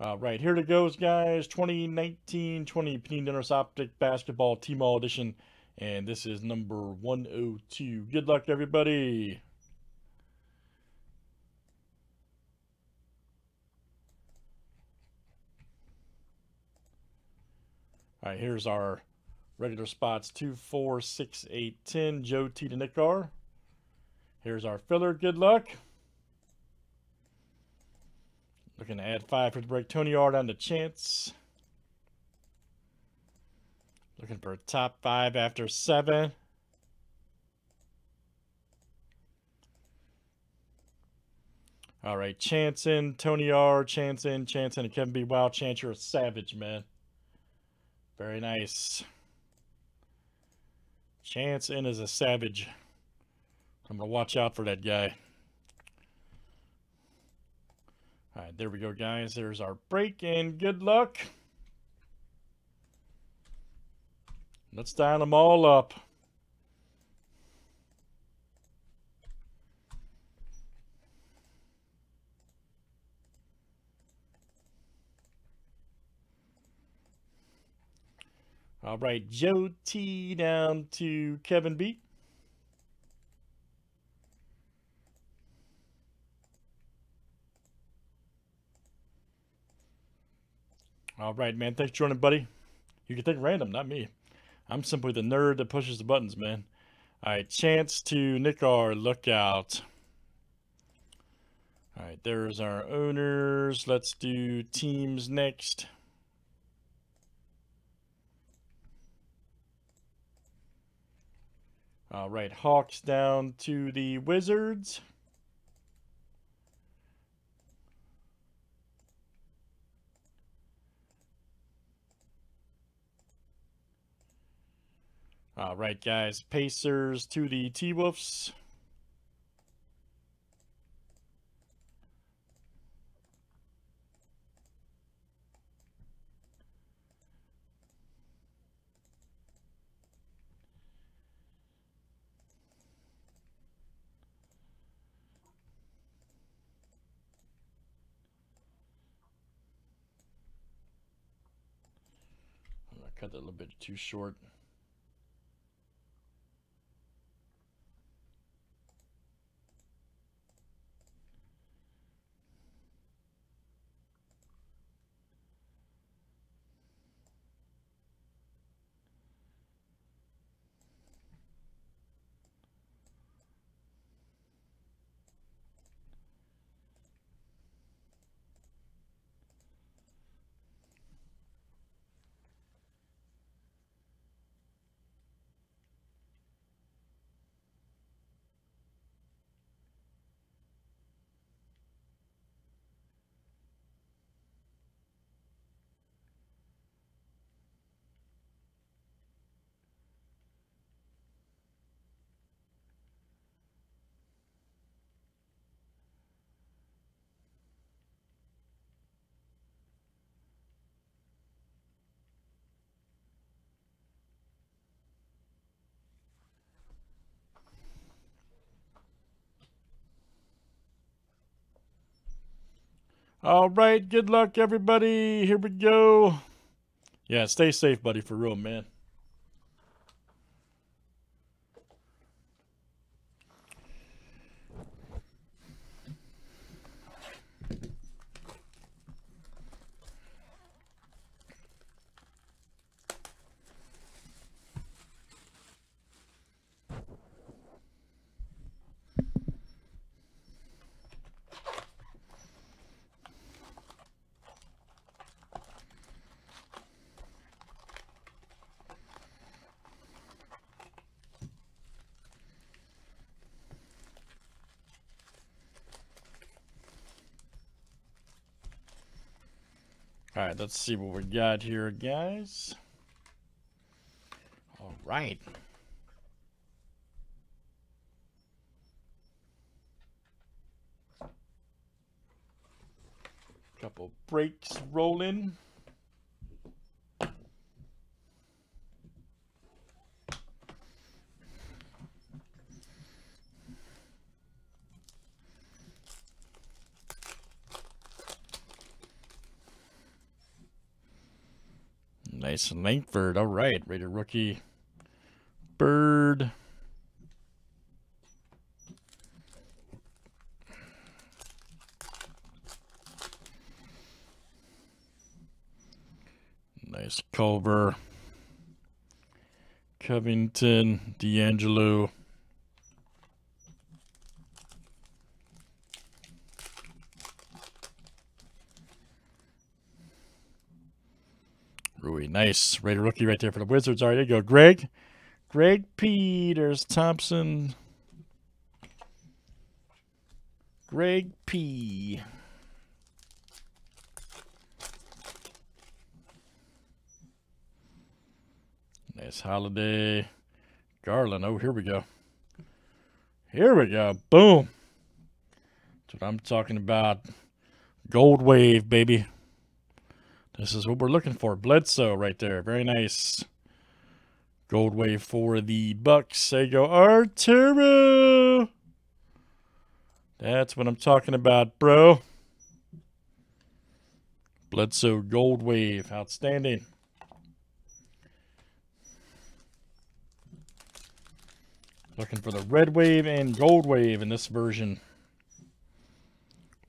Right, here it goes, guys. 2019-20 Panini Donruss Optic Basketball T-Mall Edition. And this is number 102. Good luck, everybody. All right, here's our regular spots 2, 4, 6, 8, 10. Joe T to Here's our filler. Good luck. Looking to add five for the break. Tony R down to Chance. Looking for a top five after seven. All right, chance in, Tony R, chance in, chance in. and Kevin B. Wow, Chance, you're a savage, man. Very nice. Chance in is a savage. I'm going to watch out for that guy. All right, there we go, guys. There's our break, and good luck. Let's dial them all up. All right, Joe T down to Kevin B. All right, man. Thanks for joining, buddy. You can think random, not me. I'm simply the nerd that pushes the buttons, man. All right, chance to Nick R. Look out. All right, there's our owners. Let's do teams next. All right, Hawks down to the Wizards. All right, guys. Pacers to the T-Wolves. cut that a little bit too short. All right, good luck, everybody. Here we go. Yeah, stay safe, buddy, for real, man. All right, let's see what we got here, guys. All right. Couple breaks rolling. Nice Langford. All right. Rated rookie. Bird. Nice Culver. Covington. D'Angelo. Nice. Rated rookie right there for the Wizards. All right, there you go. Greg. Greg Peters Thompson. Greg P. Nice Holiday. Garland. Oh, here we go. Here we go. Boom. That's what I'm talking about. Gold wave, baby. This is what we're looking for. Bledsoe right there. Very nice. Gold wave for the Bucks. There go. Arturo. That's what I'm talking about, bro. Bledsoe gold wave. Outstanding. Looking for the red wave and gold wave in this version.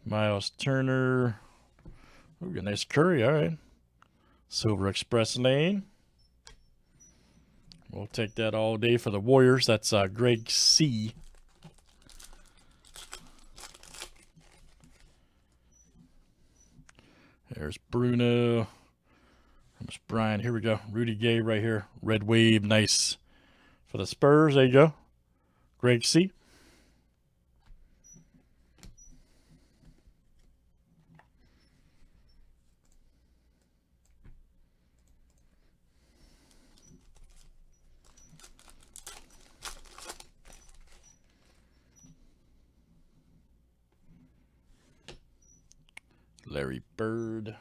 Miles Turner. Ooh, a nice Curry. All right. Silver Express Lane. We'll take that all day for the Warriors. That's uh, Greg C. There's Bruno. There's Brian. Here we go. Rudy Gay right here. Red Wave. Nice. For the Spurs. There you go. Greg C. Larry Bird.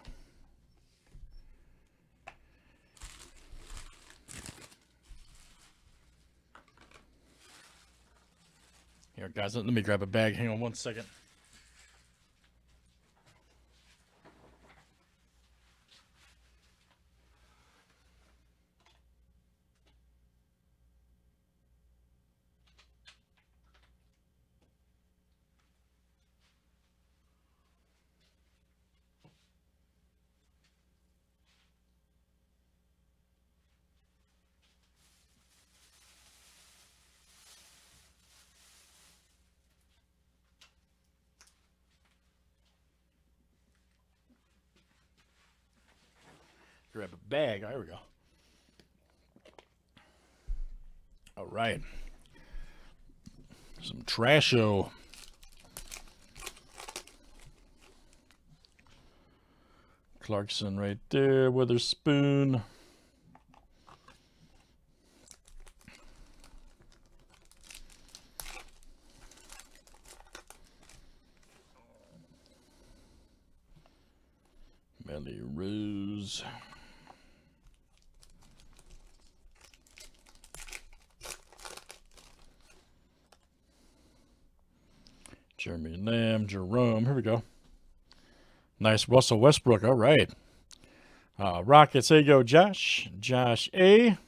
Here, guys, let me grab a bag. Hang on one second. Grab a bag. There we go. All right. Some Trasho. Clarkson right there. Witherspoon. Melly Rose. Lamb, Jerome. Here we go. Nice Russell Westbrook. All right. Uh, Rockets, there you go, Josh. Josh A.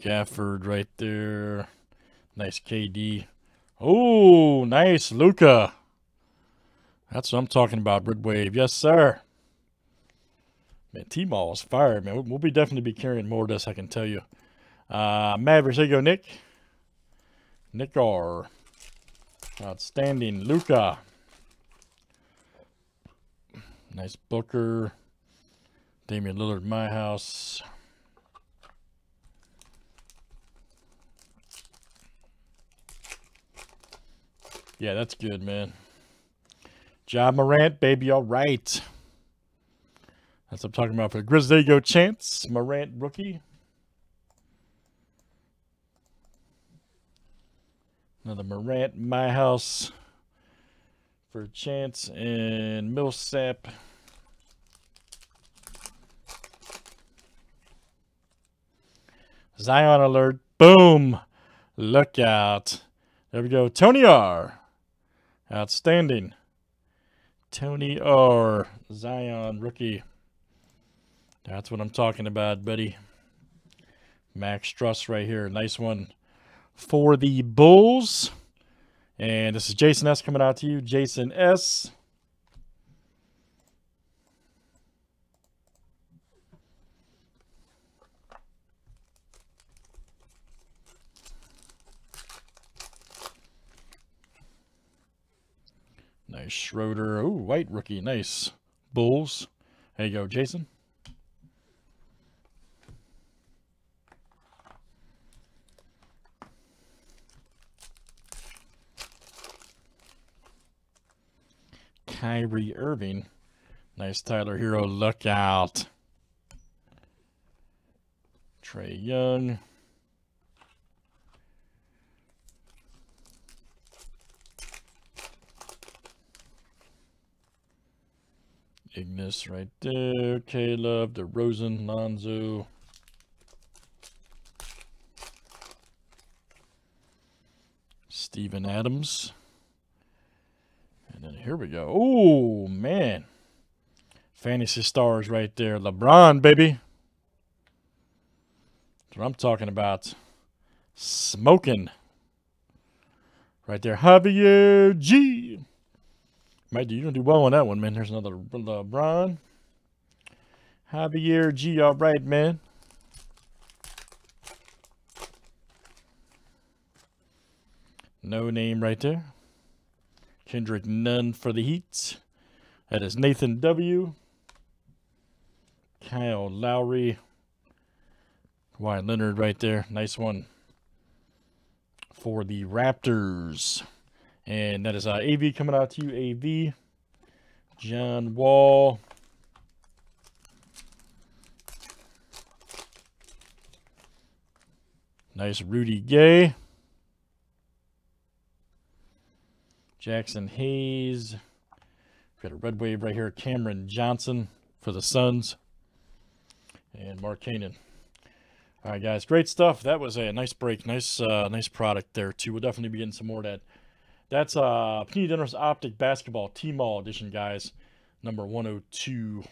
Gafford right there. Nice KD. Oh, nice Luka. That's what I'm talking about, Red Wave. Yes, sir. Man, T-Mall is fired, man. We'll be definitely be carrying more of this, I can tell you. Uh, Mavericks, there you go, Nick. Nick R. Outstanding. Luka. Nice Booker. Damian Lillard, my house. Yeah, that's good, man. Ja Morant, baby, all right. That's what I'm talking about for the Grizz. Go, Chance. Morant rookie. Another Morant, my house for Chance and Millsap. Zion alert. Boom. Look out. There we go. Tony R. Outstanding. Tony R. Zion rookie. That's what I'm talking about, buddy. Max Strus right here. Nice one for the Bulls. And this is Jason S. coming out to you. Jason S. Nice Schroeder. Oh, White rookie. Nice. Bulls. There you go, Jason. Kyrie Irving. Nice Tyler Herro. Look out. Trae Young. Ignis right there. Caleb, DeRozan, Lonzo. Steven Adams. Here we go. Oh, man. Fantasy stars right there. LeBron, baby. That's what I'm talking about. Smoking. Right there. Javier G. Might do you gonna do well on that one, man. There's another LeBron. Javier G, all right, man. No name right there. Kendrick Nunn for the Heat. That is Nathan W. Kyle Lowry. Kawhi Leonard right there. Nice one for the Raptors. And that is uh, AV coming out to you, AV. John Wall. Nice Rudy Gay. Jaxson Hayes. we Got a red wave right here. Cameron Johnson for the Suns. And Markkanen. All right, guys. Great stuff. That was a nice break. Nice uh, nice product there, too. We'll definitely be getting some more of that that's uh Panini Donruss Optic Basketball T-Mall Edition, guys. Number 102.